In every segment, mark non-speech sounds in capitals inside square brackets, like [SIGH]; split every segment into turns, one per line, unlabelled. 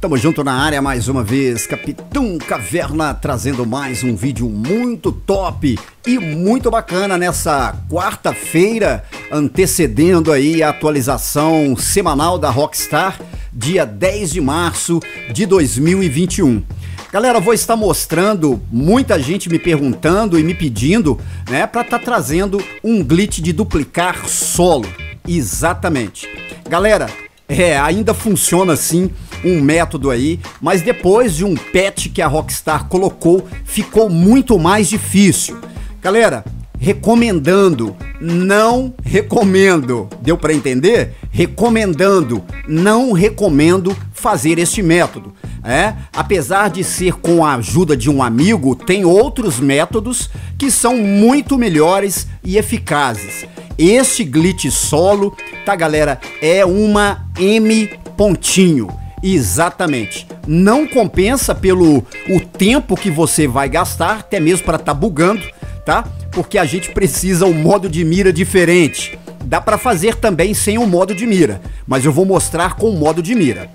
Tamo junto na área mais uma vez, Capitão Caverna trazendo mais um vídeo muito top e muito bacana nessa quarta-feira, antecedendo aí a atualização semanal da Rockstar, dia 10 de março de 2021. Galera, vou estar mostrando, muita gente me perguntando e me pedindo, né, para estar tá trazendo um glitch de duplicar solo. Exatamente. Galera, é, ainda funciona assim um método aí, mas depois de um patch que a Rockstar colocou, ficou muito mais difícil. Galera, recomendando, não recomendo. Deu para entender? Recomendando, não recomendo fazer este método. É, apesar de ser com a ajuda de um amigo, tem outros métodos que são muito melhores e eficazes. Este glitch solo, tá galera, é uma M pontinho. Exatamente. Não compensa pelo o tempo que você vai gastar, até mesmo para estar tá bugando, tá? Porque a gente precisa um modo de mira diferente. Dá para fazer também sem o um modo de mira, mas eu vou mostrar com o modo de mira.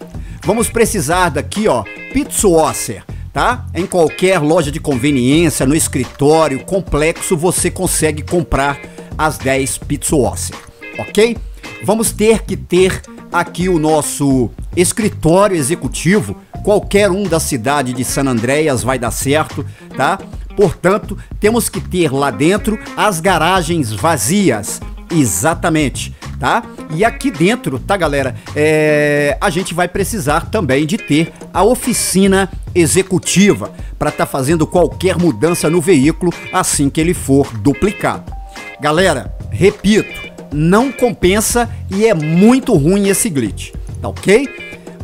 Vamos precisar daqui, ó, Pitswasser, tá? Em qualquer loja de conveniência, no escritório, complexo, você consegue comprar as 10 Pitswasser, ok? Vamos ter que ter aqui o nosso escritório executivo, qualquer um da cidade de San Andreas vai dar certo, tá? Portanto, temos que ter lá dentro as garagens vazias, exatamente, tá? E aqui dentro, tá, galera? É, a gente vai precisar também de ter a oficina executiva para estar tá fazendo qualquer mudança no veículo assim que ele for duplicado. Galera, repito, não compensa e é muito ruim esse glitch, tá ok?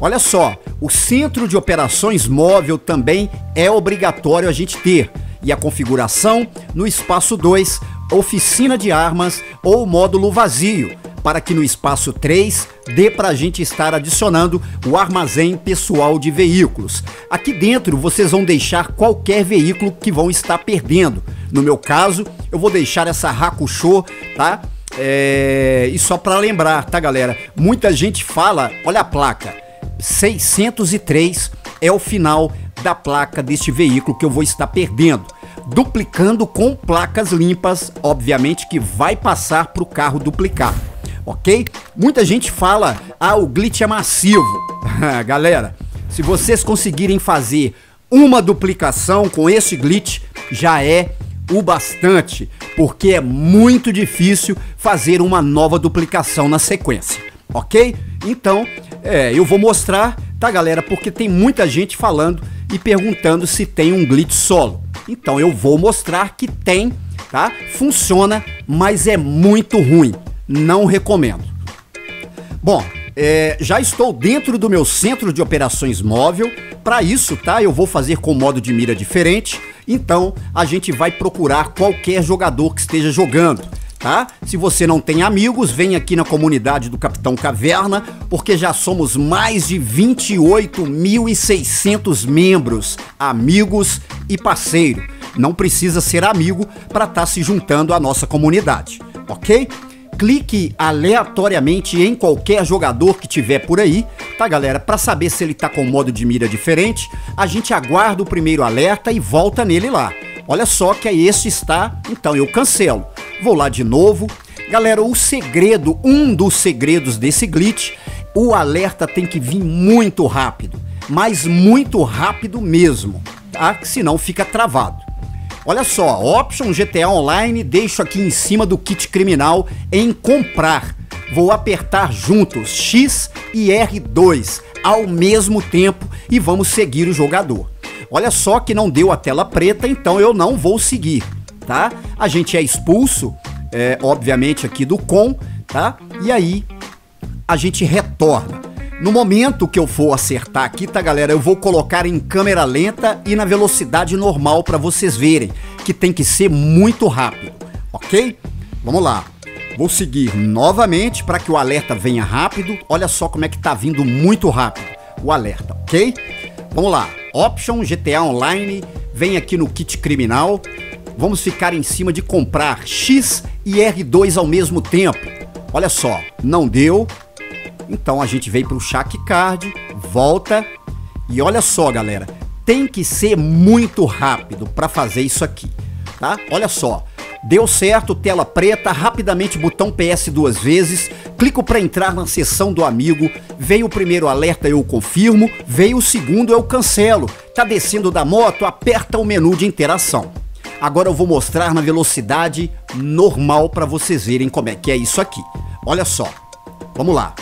Olha só, o centro de operações móvel também é obrigatório a gente ter. E a configuração no espaço 2, oficina de armas ou módulo vazio, para que no espaço 3 dê para a gente estar adicionando o armazém pessoal de veículos. Aqui dentro vocês vão deixar qualquer veículo que vão estar perdendo. No meu caso, eu vou deixar essa Hakusho, tá? É... E só para lembrar, tá galera? Muita gente fala, olha a placa, 603 é o final da placa deste veículo que eu vou estar perdendo. Duplicando com placas limpas, obviamente que vai passar para o carro duplicado ok? Muita gente fala, ah, o glitch é massivo. [LAUGHS] Galera, se vocês conseguirem fazer uma duplicação com esse glitch, já é o bastante, porque é muito difícil fazer uma nova duplicação na sequência, ok? Então, é, eu vou mostrar, tá galera? Porque tem muita gente falando e perguntando se tem um glitch solo. Então eu vou mostrar que tem, tá? Funciona, mas é muito ruim não recomendo. Bom, é, já estou dentro do meu centro de operações móvel. Para isso, tá? Eu vou fazer com modo de mira diferente. Então, a gente vai procurar qualquer jogador que esteja jogando. Tá? Se você não tem amigos, vem aqui na comunidade do Capitão Caverna, porque já somos mais de 28.600 membros, amigos e parceiro. Não precisa ser amigo para estar tá se juntando à nossa comunidade, ok? clique aleatoriamente em qualquer jogador que tiver por aí, tá galera? Para saber se ele tá com modo de mira diferente, a gente aguarda o primeiro alerta e volta nele lá. Olha só que aí esse está, então eu cancelo. Vou lá de novo. Galera, o segredo, um dos segredos desse glitch, o alerta tem que vir muito rápido, mas muito rápido mesmo, tá? Senão fica travado. Olha só, Option GTA Online deixo aqui em cima do kit criminal em comprar. Vou apertar juntos X e R2 ao mesmo tempo e vamos seguir o jogador. Olha só que não deu a tela preta, então eu não vou seguir, tá? A gente é expulso, é, obviamente aqui do com, tá? E aí a gente retorna. No momento que eu for acertar aqui, tá galera, eu vou colocar em câmera lenta e na velocidade normal para vocês verem, que tem que ser muito rápido, ok? Vamos lá. Vou seguir novamente para que o alerta venha rápido. Olha só como é que tá vindo muito rápido o alerta, ok? Vamos lá. Option GTA Online, vem aqui no kit criminal. Vamos ficar em cima de comprar X e R2 ao mesmo tempo. Olha só, não deu. Então a gente vem para o Shack Card, volta e olha só, galera, tem que ser muito rápido para fazer isso aqui, tá? Olha só, Deu certo, tela preta, rapidamente botão PS duas vezes, clico para entrar na sessão do amigo, veio o primeiro alerta, eu confirmo, veio o segundo, eu cancelo. Tá descendo da moto, aperta o menu de interação. Agora eu vou mostrar na velocidade normal para vocês verem como é que é isso aqui. Olha só, vamos lá.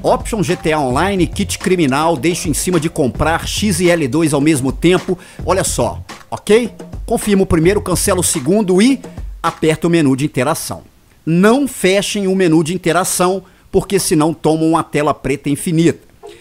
Option GTA Online, kit criminal, deixo em cima de comprar X e L2 ao mesmo tempo. Olha só, ok? Confirmo o primeiro, cancelo o segundo e aperto o menu de interação. Não fechem o menu de interação, porque senão tomam uma tela preta infinita.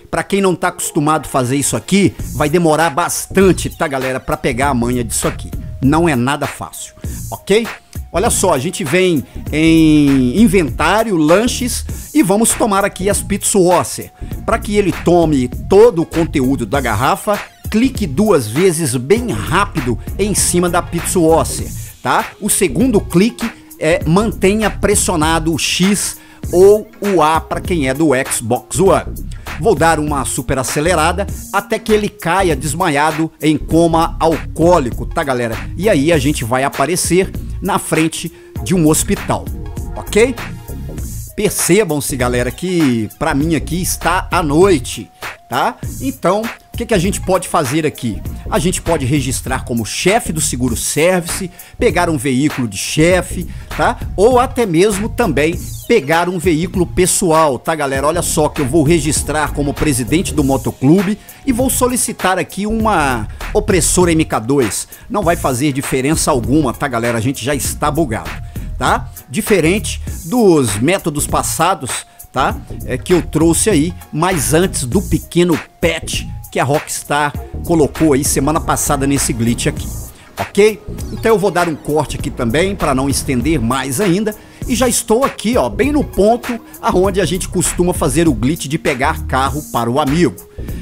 Para quem não está acostumado a fazer isso aqui, vai demorar bastante, tá galera, para pegar a manha disso aqui. Não é nada fácil, ok? Olha só, a gente vem em inventário, lanches e vamos tomar aqui as Pizza Wasser. Para que ele tome todo o conteúdo da garrafa, clique duas vezes bem rápido em cima da Pizza Wasser, tá? O segundo clique é mantenha pressionado o X ou o A para quem é do Xbox One. Vou dar uma super acelerada até que ele caia desmaiado em coma alcoólico, tá galera? E aí a gente vai aparecer na frente de um hospital, ok? Percebam-se, galera, que para mim aqui está a noite, tá? Então o que, que a gente pode fazer aqui? A gente pode registrar como chefe do seguro service, pegar um veículo de chefe, tá? Ou até mesmo também pegar um veículo pessoal, tá galera? Olha só que eu vou registrar como presidente do motoclube e vou solicitar aqui uma opressora MK2. Não vai fazer diferença alguma, tá galera? A gente já está bugado, tá? Diferente dos métodos passados, tá? É que eu trouxe aí, mas antes do pequeno patch que a Rockstar colocou aí semana passada nesse glitch aqui, ok? Então eu vou dar um corte aqui também para não estender mais ainda e já estou aqui, ó, bem no ponto aonde a gente costuma fazer o glitch de pegar carro para o amigo.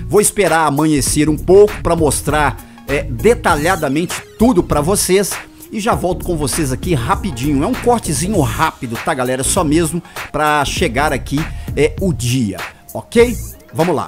Vou esperar amanhecer um pouco para mostrar é, detalhadamente tudo para vocês e já volto com vocês aqui rapidinho. É um cortezinho rápido, tá, galera? Só mesmo para chegar aqui é o dia, ok? Vamos lá.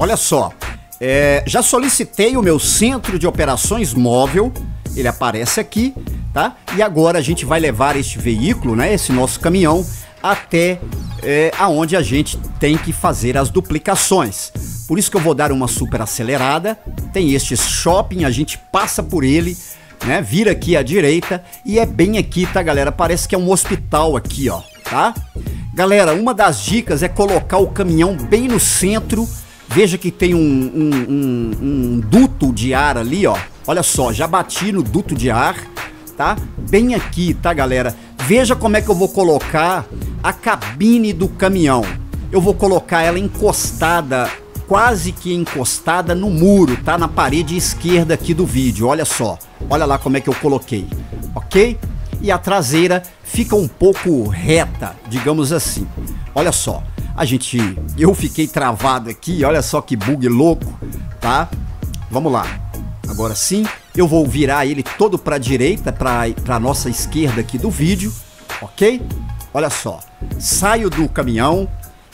Olha só, é, já solicitei o meu centro de operações móvel, ele aparece aqui, tá? E agora a gente vai levar este veículo, né, esse nosso caminhão, até é, aonde a gente tem que fazer as duplicações. Por isso que eu vou dar uma super acelerada. Tem este shopping, a gente passa por ele, né? Vira aqui à direita e é bem aqui, tá, galera? Parece que é um hospital aqui, ó, tá? Galera, uma das dicas é colocar o caminhão bem no centro Veja que tem um, um, um, um duto de ar ali, ó. Olha só, já bati no duto de ar, tá? Bem aqui, tá, galera? Veja como é que eu vou colocar a cabine do caminhão. Eu vou colocar ela encostada, quase que encostada no muro, tá? Na parede esquerda aqui do vídeo, olha só. Olha lá como é que eu coloquei, ok? E a traseira fica um pouco reta, digamos assim. Olha só, a gente, eu fiquei travado aqui, olha só que bug louco, tá? Vamos lá. Agora sim, eu vou virar ele todo para a direita, para a nossa esquerda aqui do vídeo, ok? Olha só, saio do caminhão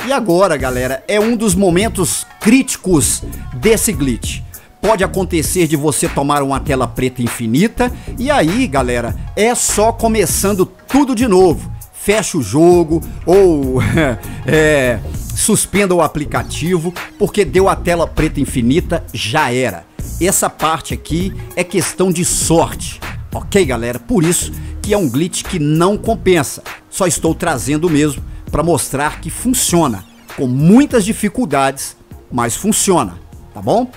e agora, galera, é um dos momentos críticos desse glitch. Pode acontecer de você tomar uma tela preta infinita e aí, galera, é só começando tudo de novo fecha o jogo ou [LAUGHS] é, suspenda o aplicativo porque deu a tela preta infinita, já era. Essa parte aqui é questão de sorte, ok, galera? Por isso que é um glitch que não compensa. Só estou trazendo mesmo para mostrar que funciona, com muitas dificuldades, mas funciona, tá bom?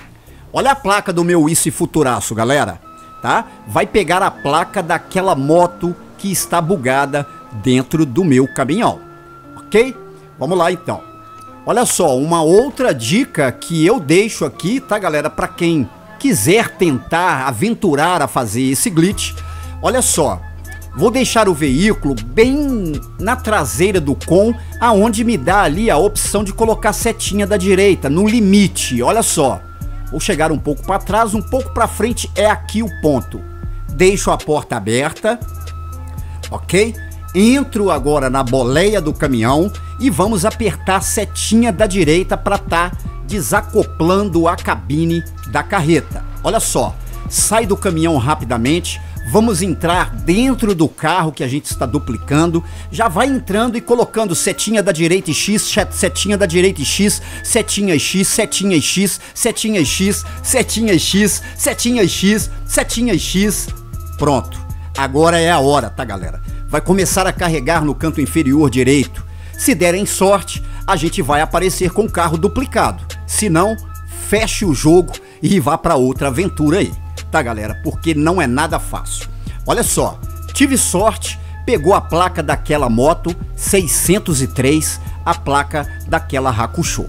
Olha a placa do meu Isso e Futuraço, galera, tá? Vai pegar a placa daquela moto que está bugada dentro do meu caminhão, ok? Vamos lá então. Olha só, uma outra dica que eu deixo aqui, tá galera, para quem quiser tentar aventurar a fazer esse glitch, olha só, Vou deixar o veículo bem na traseira do com, aonde me dá ali a opção de colocar setinha da direita, no limite, olha só. Vou chegar um pouco para trás, um pouco para frente, é aqui o ponto. Deixo a porta aberta, ok? Entro agora na boleia do caminhão e vamos apertar a setinha da direita para estar tá desacoplando a cabine da carreta. Olha só, sai do caminhão rapidamente, Vamos entrar dentro do carro que a gente está duplicando. Já vai entrando e colocando setinha da direita e X, setinha da direita e X, setinha e X, setinha e X, setinha e X, setinha e X, setinha e X, setinha e X. Pronto. Agora é a hora, tá, galera? Vai começar a carregar no canto inferior direito. Se derem sorte, a gente vai aparecer com o carro duplicado. Se não, feche o jogo e vá para outra aventura aí tá, galera? Porque não é nada fácil. Olha só, tive sorte, pegou a placa daquela moto 603, a placa daquela Hakusho,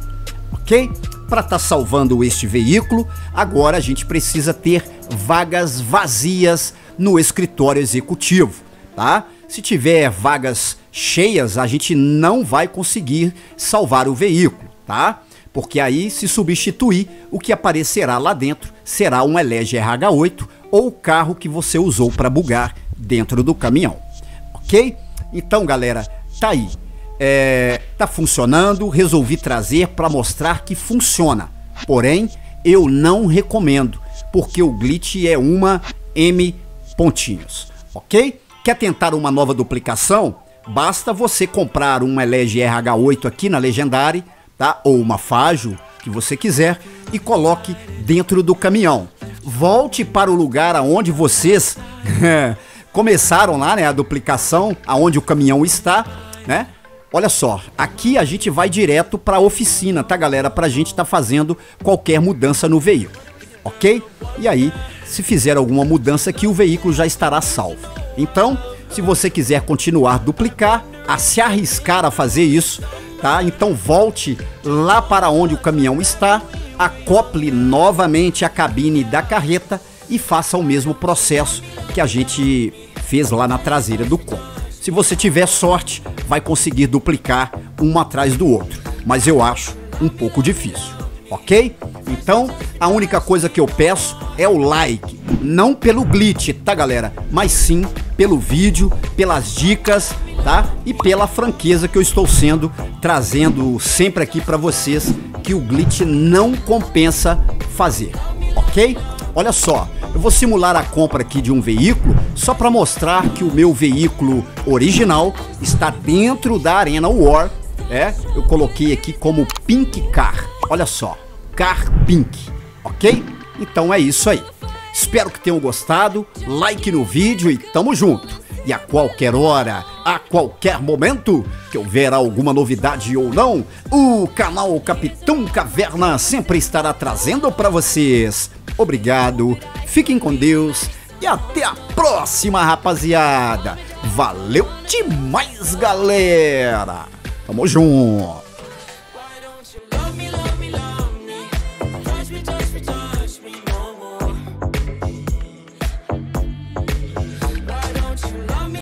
ok? Para estar tá salvando este veículo, agora a gente precisa ter vagas vazias no escritório executivo, tá? Se tiver vagas cheias, a gente não vai conseguir salvar o veículo, tá? porque aí, se substituir, o que aparecerá lá dentro será um Elege RH8 ou o carro que você usou para bugar dentro do caminhão. Ok? Então, galera, tá aí. É, tá funcionando, resolvi trazer para mostrar que funciona. Porém, eu não recomendo, porque o glitch é uma M pontinhos, ok? Quer tentar uma nova duplicação? Basta você comprar um Elege RH8 aqui na Legendary tá? Ou uma Fajo, que você quiser, e coloque dentro do caminhão. Volte para o lugar aonde vocês [LAUGHS] começaram lá, né, a duplicação, aonde o caminhão está, né? Olha só, aqui a gente vai direto para a oficina, tá, galera? Para a gente estar tá fazendo qualquer mudança no veículo, ok? E aí, se fizer alguma mudança aqui, o veículo já estará salvo. Então, se você quiser continuar duplicar, a se arriscar a fazer isso, tá? Então volte lá para onde o caminhão está, acople novamente a cabine da carreta e faça o mesmo processo que a gente fez lá na traseira do com. Se você tiver sorte, vai conseguir duplicar um atrás do outro, mas eu acho um pouco difícil, ok? Então, a única coisa que eu peço é o like, não pelo glitch, tá galera? Mas sim pelo vídeo, pelas dicas, tá? E pela franqueza que eu estou sendo trazendo sempre aqui para vocês que o glitch não compensa fazer, ok? Olha só, eu vou simular a compra aqui de um veículo só para mostrar que o meu veículo original está dentro da Arena War. É, eu coloquei aqui como Pink Car. Olha só, Car Pink, ok? Então é isso aí. Espero que tenham gostado. Like no vídeo e tamo junto. E a qualquer hora, a qualquer momento, que houver alguma novidade ou não, o canal Capitão Caverna sempre estará trazendo para vocês. Obrigado, fiquem com Deus e até a próxima, rapaziada. Valeu demais, galera. Tamo junto.